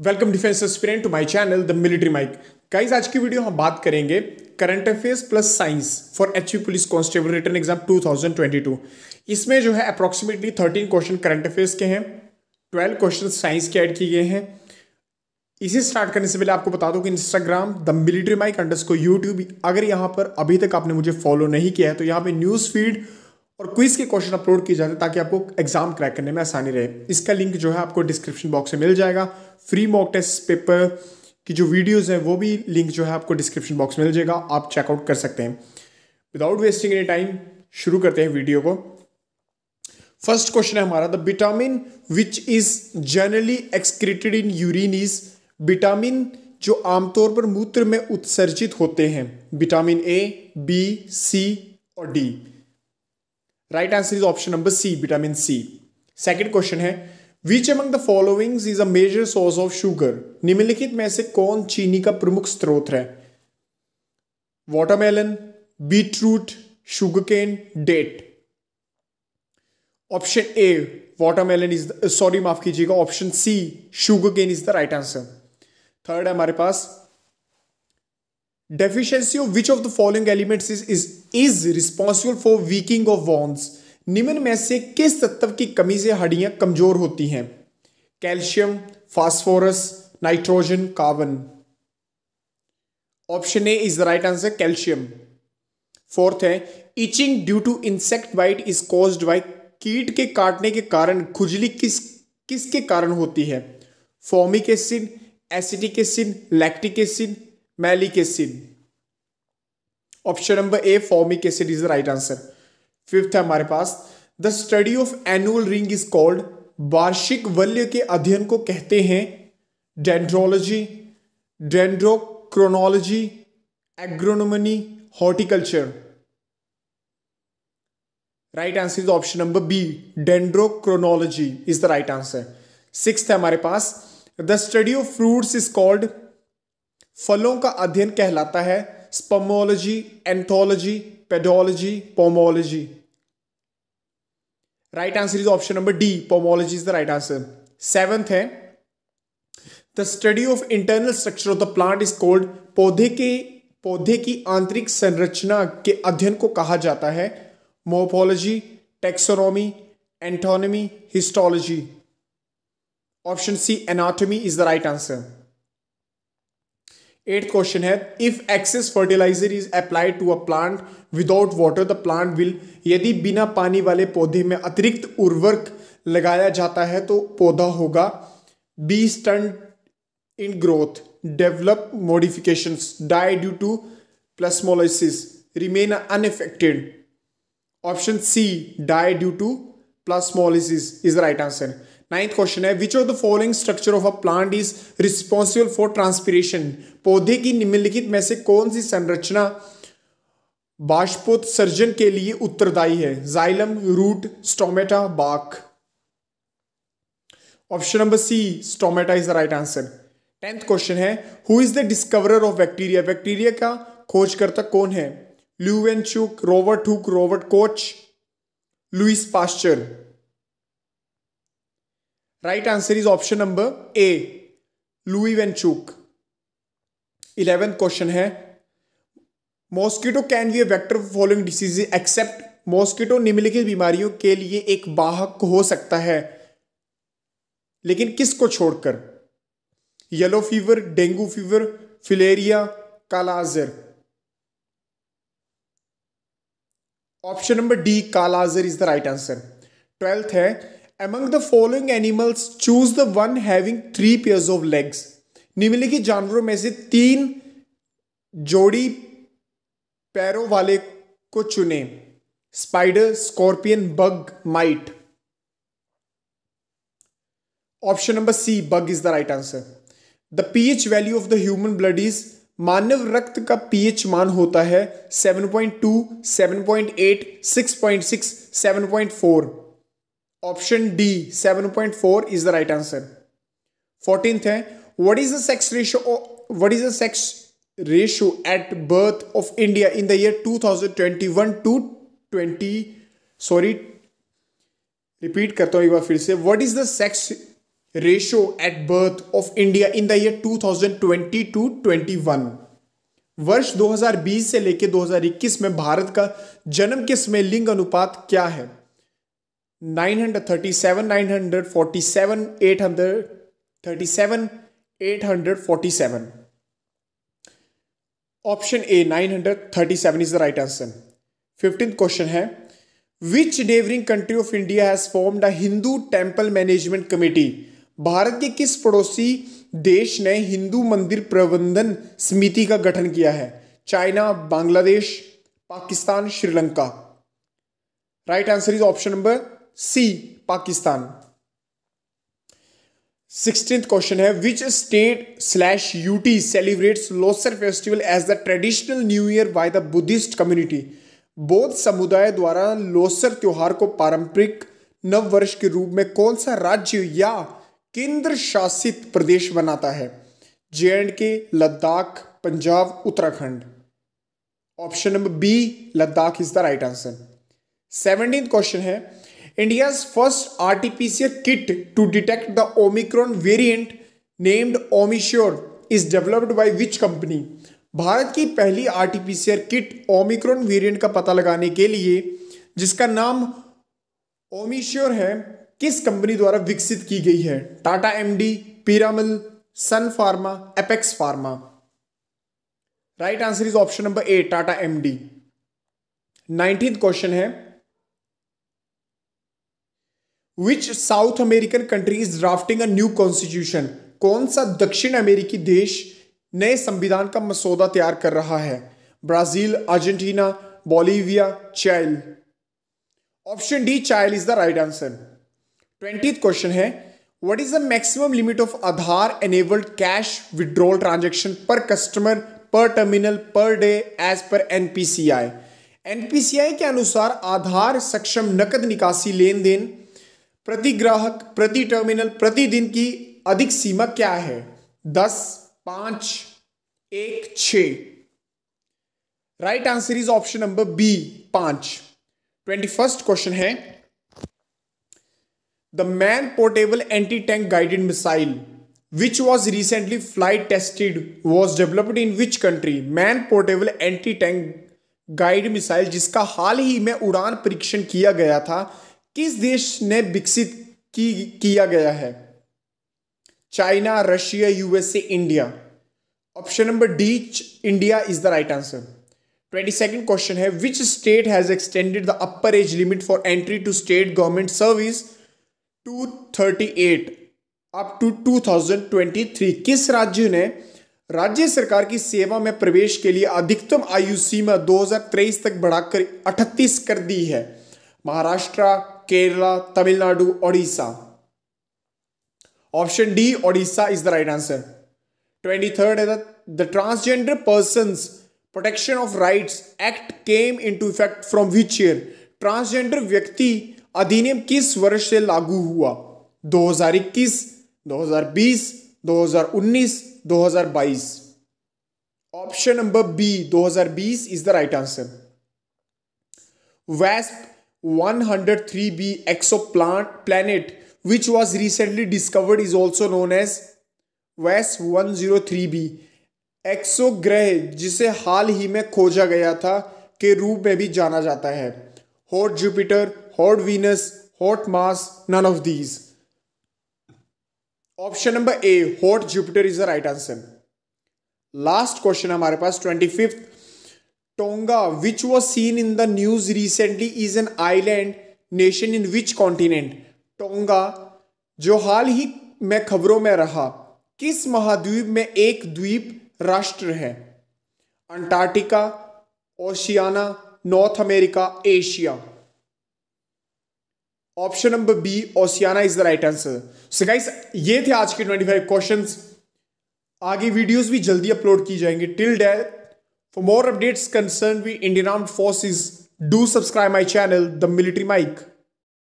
Welcome defence aspirant to my channel the military Mike guys आज की video हम बात करेंगे current affairs plus science for H police constable return exam 2022 इसमें जो है अप्रोक्सीमेटली 13 क्वेश्चन करंट अफेयर्स के हैं 12 क्वेश्चन साइंस के ऐड किए गए हैं। इसे स्टार्ट करने से पहले आपको बता दूँ कि इंस्टाग्राम द मिलिट्री माइक अंडर्स को यूट्यूब अगर यहाँ पर अभी तक आपने मुझे फॉलो नहीं किया है तो यहाँ पे न्यूज़ फ़ीड और क्विज के क्वेश्चन अपलोड किए जाते हैं ताकि आपको एग्ज़ाम क्रैक करने में आसानी रहे। इसका लिंक जो है आपको डिस्क्रिप्शन बॉक्स में मिल जाएगा। फ्री मॉक टेस्ट पेपर की जो वीडियोस हैं, वो भी लिंक जो है आपको डिस्क्रिप्शन बॉक्स में मिल जाएगा। आप चेकआउट कर सकते हैं। विदाउट वेस्टिंग एनी टाइम शुरू करते हैं वीडियो को। फ़र्स्ट क्वेश्चन है हमारा the vitamin which is generally excreted in urine is vitamin जो आमतौर पर मूत्र में उत्सर्जित होते हैं। विटामिन ए बी सी और D right answer is option number C vitamin C second question है which among the following is a major source of sugar निम्नलिखित में से कौन चीनी का प्रमुख स्रोत है? Watermelon beetroot sugarcane date option A watermelon is sorry माफ़ कीजिएगा option C sugarcane is the right answer third है हमारे पास deficiency of which of the following elements is is is responsible for weakening of bones निम्न में से किस तत्व की कमी से हड्डियाँ कमज़ोर होती हैं? Calcium phosphorus nitrogen carbon option A is the right answer calcium fourth है itching due to insect bite is caused by कीट के काटने के कारण खुजली किस, किसके कारण होती है? Formic acid acetic acid lactic acid malic acid. Option number A formic acid is the right answer fifth है हमारे पास। The study of annual ring is called वार्षिक वल्य के अध्ययन को कहते हैं dendrology dendrochronology agronomy horticulture right answer is option number B dendrochronology is the right answer six है हमारे पास। The study of fruits is called फलों का अध्ययन कहलाता है spermology anthology pedology pomology right answer is option number D pomology is the right answer seventh है the study of internal structure of the plant is called पौधे के, पौधे की आंतरिक संरचना के अध्ययन को कहा जाता है। Morphology taxonomy anatomy histology option C anatomy is the right answer eight question है if excess fertilizer is applied to a plant without water the plant will यदि बिना पानी वाले पौधे में अतिरिक्त उर्वरक लगाया जाता है तो पौधा होगा। B stunt in growth develop modification die due to plasmolysis remain unaffected option C die due to plasmolysis is the right answer ninth question है which of the following structure of a plant is responsible for transpiration पौधे की निम्नलिखित में से कौन सी संरचना बाष्पोत्सर्जन के लिए उत्तरदायी है? Xylem root stomata bark. Option number C stomata is the right answer tenth question है who is the discoverer of bacteria bacteria का खोजकर्ता कौन है? Leeuwenhoek Robert Hooke Robert Koch Louis Pasteur right answer is option number A Leeuwenhoek eleventh question है mosquito can be a vector following disease except mosquito निम्नलिखित बीमारियों के लिए एक वाहक हो सकता है। लेकिन किसको छोड़कर? Yellow fever dengue fever filaria kalazar option number D kalazar is the right answer twelfth है Among the following animals, choose the one having three pairs of legs. निम्नलिखित जानवरों में से तीन जोड़ी पैरों वाले को चुने spider scorpion bug mite option number C bug is the right answer the pH value of the human blood is मानव रक्त का पीएच मान होता है 7.2, 7.8, 6.6, 7.4 option D 7.4 is the right answer fourteenth है what is the sex ratio what is the sex ratio at birth of India in the year 2021 to 20 sorry repeat करता हूँ एक बार फिर से. What is the sex ratio at birth of India in the year 2020 to 21 वर्ष 2020 से लेकर 2021 में भारत का जन्म किसमें लिंग अनुपात क्या है? 937 947 837 847 option A 937 is the right answer fifteenth question है which neighbouring country of India has formed a Hindu temple management committee Bharat के किस पड़ोसी देश ने हिंदू मंदिर प्रबंधन समिति का गठन किया है? China, Bangladesh, Pakistan, Sri Lanka. Right answer is option number C Pakistan sixteenth question है which state slash UT celebrates Losar festival as the traditional new year by the Buddhist community बौद्ध समुदाय द्वारा लोसर त्योहार को पारंपरिक नव वर्ष के रूप में कौन सा राज्य या केंद्र शासित प्रदेश बनाता है? J and K Ladakh, Punjab, Uttarakhand. Option number B Ladakh is the right answer seventeen question है India first RTPCR kit to detect the Omicron variant named Omisure is developed by which company Bharat की पहली RTPCR kit Omicron variant का पता लगाने के लिए, जिसका नाम ओमिश्योर है, किस कंपनी द्वारा विकसित की गई है? Tata MD Piramal Sun pharma, Apex pharma. Right answer is option number A Tata MD nineteen question है which South American is drafting a new constitution कौन सा दक्षिण अमेरिकी देश नए संविधान का मसौदा तैयार कर रहा है? Brazil, Argentina, Bolivia, Chile. Option D, Chile is the right answer twenty question है what is the maximum limit of Aadhaar enabled cash withdrawal transaction per customer per terminal per day as per NPCI NPCI के अनुसार आधार सक्षम नकद निकासी लेन then प्रति ग्राहक, प्रति terminal प्रतिदिन की अधिक सीमा क्या है? दस, पाँच, एक, छ। Right answer is option number B पाँच। ट्वेंटी फ़र्स्ट क्वेश्चन है the man portable anti tank guided missile which was recently flight tested was developed in which country man portable anti tank guide missile जिसका हाल ही में उड़ान परीक्षण किया गया था किस देश ने विकसित की, किया गया है? China, Russia USA India option number D India is the right answer twenty second question है which state has extended the upper age limit for entry to state government service to thirty eight up to two thousand twenty three किस राज्य ने राज्य सरकार की सेवा में प्रवेश के लिए अधिकतम आयु सीमा दो हज़ार तेईस तक बढ़ाकर अठतीस कर दी है? Maharashtra Kerala Tamil Nadu Odisha option D Odisha is the right answer twenty third है the transgender person protection of rights act came into effect from which year transgender व्यक्ति अधिनियम किस वर्ष से लागू हुआ 2021, 2020, 2019, 2022 option number B 2020 is the right answer wasp 103b exoplanet, planet, which was recently discovered is also known as वेस्ट 103b एक्सो ग्रह जिसे हाल ही में खोजा गया था, के रूप में भी जाना जाता है। Hot Jupiter hot Venus hot Mars none of these option number A hot Jupiter is the right answer last question हमारे पास twenty fifth Tonga which was seen in the news recently is an island nation in which continent Tonga जो हाल ही में खबरों में रहा, किस महाद्वीप में एक द्वीप राष्ट्र है? Antarctica, Oceania, North America, Asia. Option number B, Oceania is the right answer so guys ये थे आज के 25 क्वेश्चंस आगे वीडियोस भी जल्दी अपलोड की जाएँगे। Till date For more updates concerned with Indian Armed Forces, do subscribe my channel, The Military Mike.